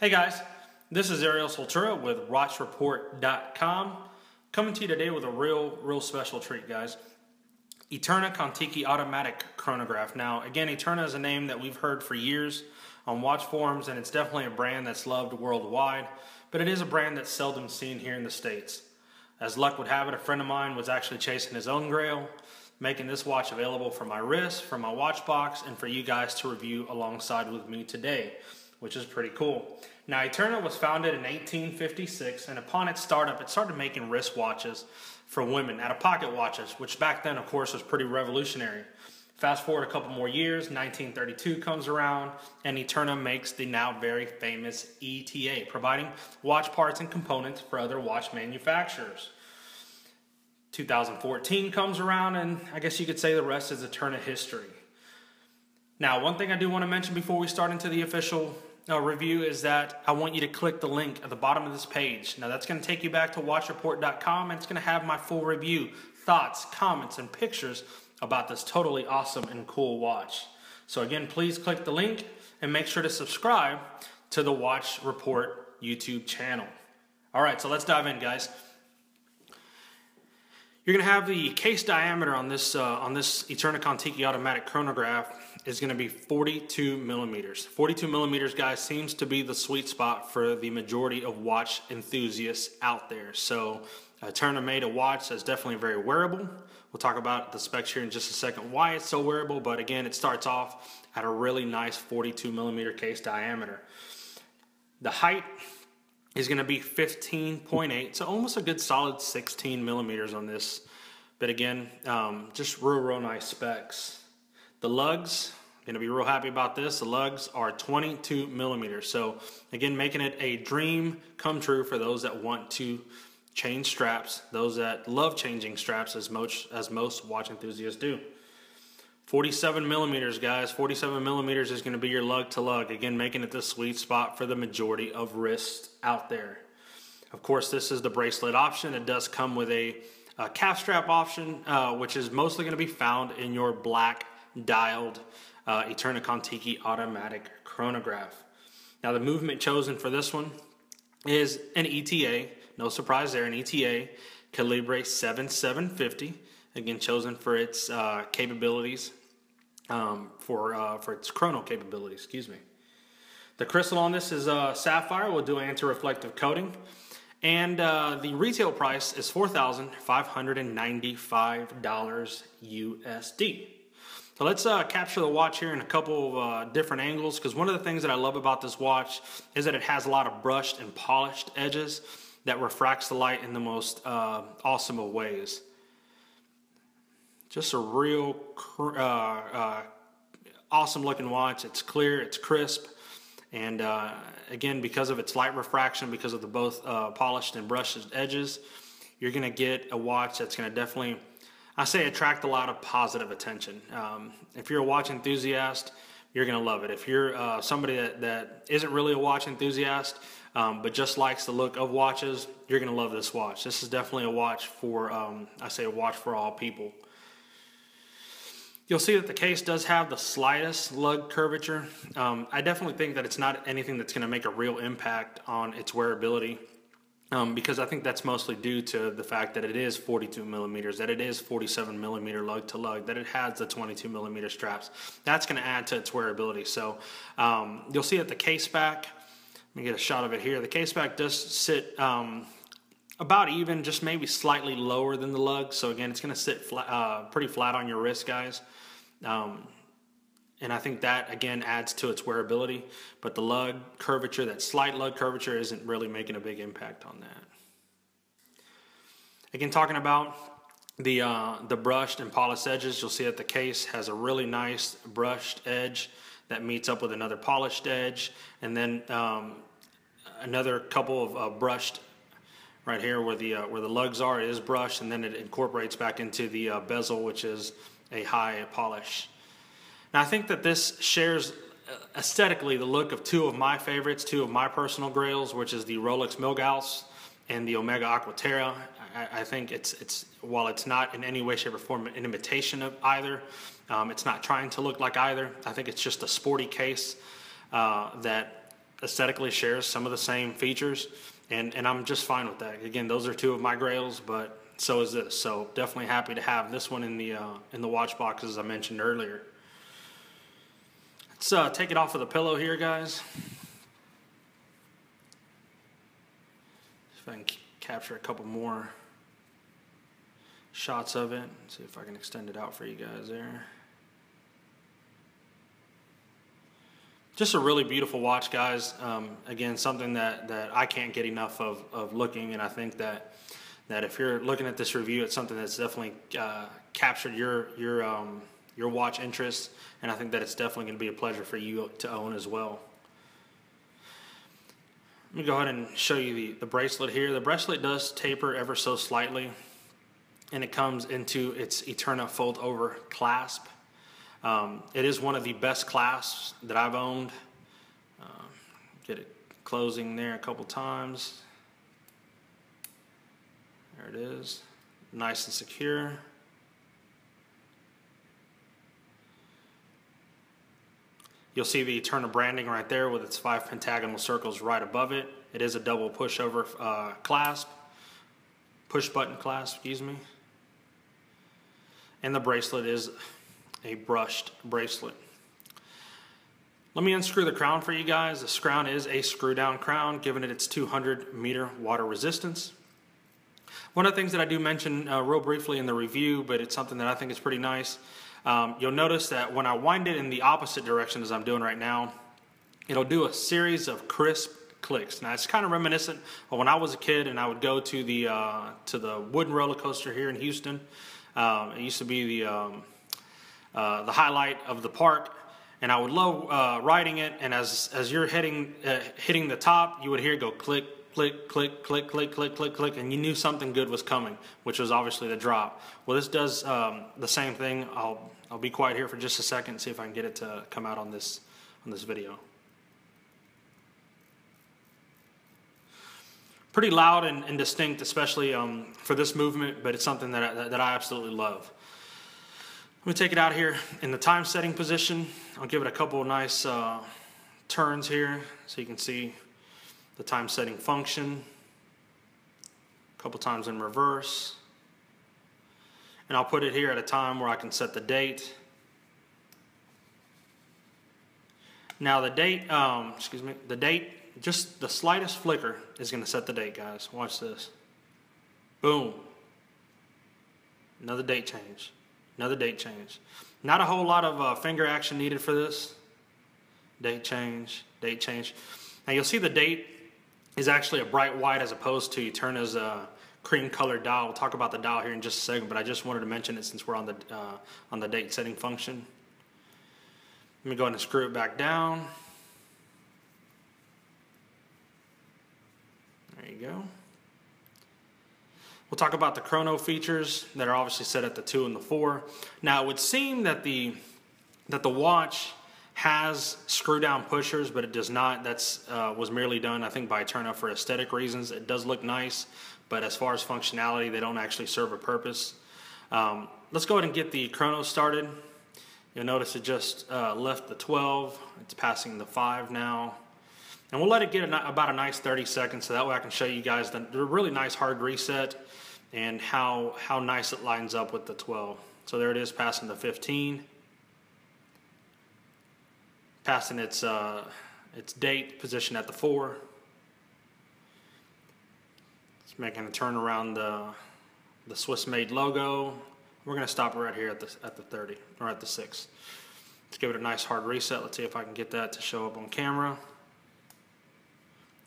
Hey guys, this is Ariel Soultura with WatchReport.com coming to you today with a real, real special treat, guys. Eterna KonTiki Automatic Chronograph. Now, again, Eterna is a name that we've heard for years on watch forums, and it's definitely a brand that's loved worldwide, but it is a brand that's seldom seen here in the States. As luck would have it, a friend of mine was actually chasing his own grail, making this watch available for my wrist, for my watch box, and for you guys to review alongside with me today which is pretty cool. Now, Eterna was founded in 1856, and upon its startup, it started making wristwatches for women, out of pocket watches, which back then, of course, was pretty revolutionary. Fast forward a couple more years, 1932 comes around, and Eterna makes the now very famous ETA, providing watch parts and components for other watch manufacturers. 2014 comes around, and I guess you could say the rest is Eterna history. Now, one thing I do want to mention before we start into the official uh, review is that I want you to click the link at the bottom of this page. Now that's going to take you back to watchreport.com and it's going to have my full review, thoughts, comments, and pictures about this totally awesome and cool watch. So again, please click the link and make sure to subscribe to the Watch Report YouTube channel. All right, so let's dive in, guys. You're going to have the case diameter on this uh, on this Eterna KonTiki automatic chronograph is going to be 42 millimeters. 42 millimeters, guys, seems to be the sweet spot for the majority of watch enthusiasts out there. So, uh, Turner made a watch that's definitely very wearable. We'll talk about the specs here in just a second, why it's so wearable. But again, it starts off at a really nice 42 millimeter case diameter. The height is going to be 15.8, so almost a good solid 16 millimeters on this. But again, um, just real, real nice specs. The lugs, Gonna be real happy about this. The lugs are 22 millimeters. So again, making it a dream come true for those that want to change straps, those that love changing straps as most, as most watch enthusiasts do. 47 millimeters, guys. 47 millimeters is going to be your lug to lug. Again, making it the sweet spot for the majority of wrists out there. Of course, this is the bracelet option. It does come with a, a calf strap option, uh, which is mostly going to be found in your black dialed uh, Eterna KonTiki automatic chronograph. Now the movement chosen for this one is an ETA, no surprise there, an ETA Calibre 7750, again chosen for its uh, capabilities, um, for, uh, for its chrono capability, excuse me. The crystal on this is uh, sapphire, we'll do anti-reflective coating. And uh, the retail price is $4,595 USD. So let's uh, capture the watch here in a couple of uh, different angles because one of the things that I love about this watch is that it has a lot of brushed and polished edges that refracts the light in the most uh, awesome of ways. Just a real uh, uh, awesome looking watch. It's clear, it's crisp, and uh, again, because of its light refraction, because of the both polished and brushed edges, you're going to get a watch that's going to definitely I say attract a lot of positive attention. Um, if you're a watch enthusiast, you're going to love it. If you're uh, somebody that, that isn't really a watch enthusiast, um, but just likes the look of watches, you're going to love this watch. This is definitely a watch for, um, I say a watch for all people. You'll see that the case does have the slightest lug curvature. Um, I definitely think that it's not anything that's going to make a real impact on its wearability um, because I think that's mostly due to the fact that it is 42 millimeters, that it is 47 millimeter lug to lug, that it has the 22 millimeter straps. That's going to add to its wearability. So um, you'll see at the case back, let me get a shot of it here. The case back does sit um, about even, just maybe slightly lower than the lug. So again, it's going to sit flat, uh, pretty flat on your wrist, guys. Um, and I think that again adds to its wearability. But the lug curvature, that slight lug curvature, isn't really making a big impact on that. Again, talking about the uh, the brushed and polished edges, you'll see that the case has a really nice brushed edge that meets up with another polished edge, and then um, another couple of uh, brushed right here where the uh, where the lugs are. Is brushed, and then it incorporates back into the uh, bezel, which is a high polish. Now, I think that this shares uh, aesthetically the look of two of my favorites, two of my personal grails, which is the Rolex Milgauss and the Omega Aquaterra. I, I, think it's it's while it's not in any way, shape, or form an imitation of either, um, it's not trying to look like either. I think it's just a sporty case uh, that aesthetically shares some of the same features, and, and I'm just fine with that. Again, those are two of my grails, but so is this. So definitely happy to have this one in the uh, in the watch box as I mentioned earlier. Let's uh, take it off of the pillow here, guys. If I can capture a couple more shots of it. See if I can extend it out for you guys there. Just a really beautiful watch, guys. Um, again, something that, that I can't get enough of, of looking, and I think that that if you're looking at this review, it's something that's definitely uh, captured your your um, your watch interest, and I think that it's definitely going to be a pleasure for you to own as well. Let me go ahead and show you the, the bracelet here. The bracelet does taper ever so slightly, and it comes into its Eterna fold over clasp. Um, it is one of the best clasps that I've owned. Uh, get it closing there a couple times. There it is, nice and secure. You'll see the Eterna branding right there with its five pentagonal circles right above it. It is a double pushover uh, clasp, push button clasp, excuse me. And the bracelet is a brushed bracelet. Let me unscrew the crown for you guys. This crown is a screw down crown, giving it its 200 meter water resistance. One of the things that I do mention uh, real briefly in the review, but it's something that I think is pretty nice, um, you'll notice that when I wind it in the opposite direction as I'm doing right now, it'll do a series of crisp clicks. Now it's kind of reminiscent of when I was a kid and I would go to the uh, to the wooden roller coaster here in Houston. Um, it used to be the um, uh, the highlight of the park, and I would love uh, riding it. And as as you're hitting uh, hitting the top, you would hear go click click, click, click, click, click, click, click, and you knew something good was coming, which was obviously the drop. Well, this does um, the same thing. I'll I'll be quiet here for just a second see if I can get it to come out on this on this video. Pretty loud and, and distinct, especially um, for this movement, but it's something that I, that I absolutely love. Let me take it out here in the time setting position. I'll give it a couple of nice uh, turns here so you can see the time setting function, a couple times in reverse. And I'll put it here at a time where I can set the date. Now the date, um, excuse me, the date, just the slightest flicker is going to set the date, guys. Watch this. Boom. Another date change. Another date change. Not a whole lot of uh, finger action needed for this. Date change, date change. Now you'll see the date is actually a bright white as opposed to Eterna's uh, cream colored dial. We'll talk about the dial here in just a second, but I just wanted to mention it since we're on the, uh, on the date setting function. Let me go ahead and screw it back down. There you go. We'll talk about the chrono features that are obviously set at the 2 and the 4. Now, it would seem that the, that the watch has screw down pushers, but it does not. That's uh, was merely done, I think, by Eterna for aesthetic reasons. It does look nice, but as far as functionality, they don't actually serve a purpose. Um, let's go ahead and get the chrono started. You'll notice it just uh, left the 12. It's passing the 5 now. And we'll let it get about a nice 30 seconds so that way I can show you guys the really nice hard reset and how, how nice it lines up with the 12. So there it is passing the 15 passing its, uh, its date position at the 4. It's making a turn around the, the Swiss made logo. We're going to stop right here at the, at the 30 or at the 6. Let's give it a nice hard reset. Let's see if I can get that to show up on camera.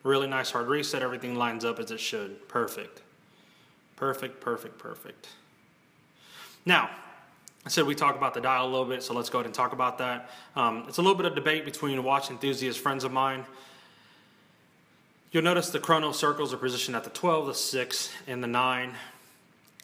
Really nice hard reset. Everything lines up as it should. Perfect. Perfect, perfect, perfect. Now, I said we talk about the dial a little bit, so let's go ahead and talk about that. Um, it's a little bit of debate between watch enthusiast friends of mine. You'll notice the chrono circles are positioned at the 12, the 6, and the 9.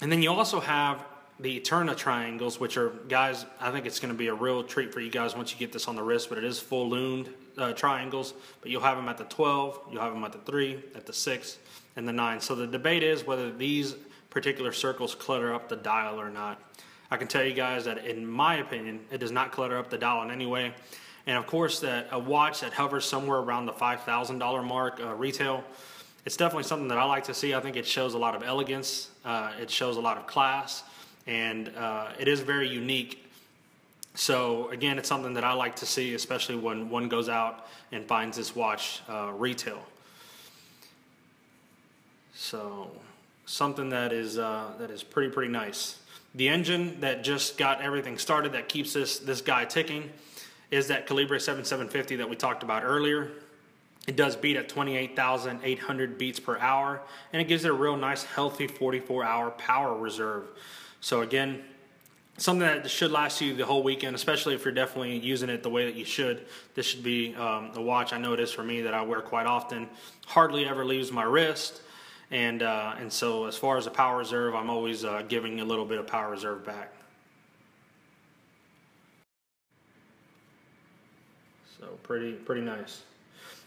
And then you also have the Eterna triangles, which are, guys, I think it's going to be a real treat for you guys once you get this on the wrist, but it is full loomed uh, triangles. But you'll have them at the 12, you'll have them at the 3, at the 6, and the 9. So the debate is whether these particular circles clutter up the dial or not. I can tell you guys that in my opinion, it does not clutter up the dial in any way. And of course, that a watch that hovers somewhere around the $5,000 mark uh, retail, it's definitely something that I like to see. I think it shows a lot of elegance, uh, it shows a lot of class, and uh, it is very unique. So again, it's something that I like to see, especially when one goes out and finds this watch uh, retail. So something that is uh, that is pretty pretty nice. The engine that just got everything started that keeps this this guy ticking is that Calibre 7750 that we talked about earlier. It does beat at 28,800 beats per hour, and it gives it a real nice, healthy 44-hour power reserve. So again, something that should last you the whole weekend, especially if you're definitely using it the way that you should. This should be um, a watch. I know it is for me that I wear quite often. Hardly ever leaves my wrist. And, uh, and so as far as the power reserve, I'm always uh, giving a little bit of power reserve back. So pretty, pretty nice.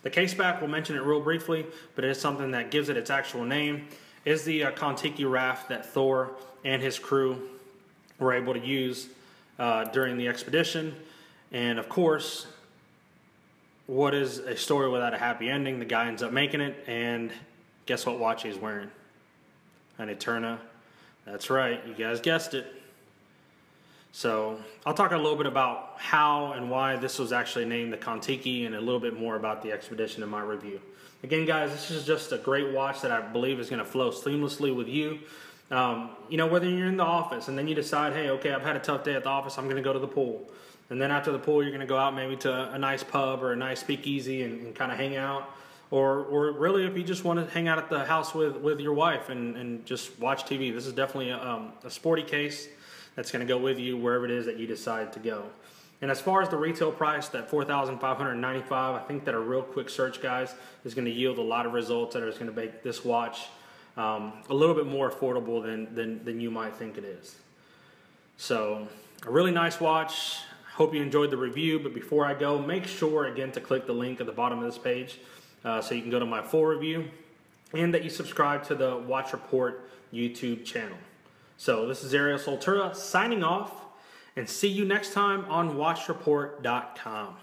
The case back, we'll mention it real briefly, but it is something that gives it its actual name, is the uh, Kontiki raft that Thor and his crew were able to use uh, during the expedition. And of course, what is a story without a happy ending? The guy ends up making it, and Guess what watch he's wearing? An Eterna. That's right, you guys guessed it. So I'll talk a little bit about how and why this was actually named the Kontiki and a little bit more about the expedition in my review. Again, guys, this is just a great watch that I believe is going to flow seamlessly with you. Um, you know, whether you're in the office and then you decide, hey, okay, I've had a tough day at the office, I'm going to go to the pool. And then after the pool, you're going to go out maybe to a nice pub or a nice speakeasy and, and kind of hang out or or really if you just want to hang out at the house with with your wife and and just watch TV. This is definitely a, um, a sporty case that's going to go with you wherever it is that you decide to go. And as far as the retail price, that 4595 I think that a real quick search, guys, is going to yield a lot of results that are going to make this watch um, a little bit more affordable than, than, than you might think it is. So, a really nice watch. Hope you enjoyed the review, but before I go, make sure again to click the link at the bottom of this page uh, so you can go to my full review and that you subscribe to the Watch Report YouTube channel. So this is Ariel Soultura signing off and see you next time on WatchReport.com.